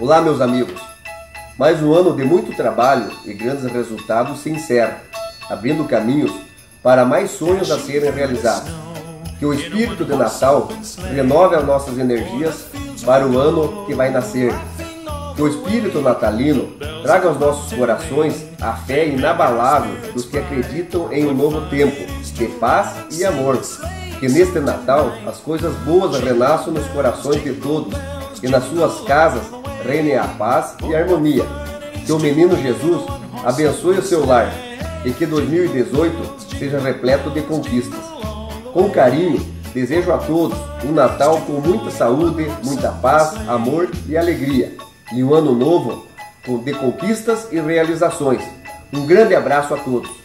Olá, meus amigos. Mais um ano de muito trabalho e grandes resultados se encerra, abrindo caminhos para mais sonhos a serem realizados. Que o espírito de Natal renove as nossas energias para o ano que vai nascer. Que o espírito natalino traga aos nossos corações a fé inabalável dos que acreditam em um novo tempo de paz e amor. Que neste Natal as coisas boas renasçam nos corações de todos e nas suas casas reine a paz e a harmonia. Que o menino Jesus abençoe o seu lar e que 2018 seja repleto de conquistas. Com carinho, desejo a todos um Natal com muita saúde, muita paz, amor e alegria. E um ano novo de conquistas e realizações. Um grande abraço a todos.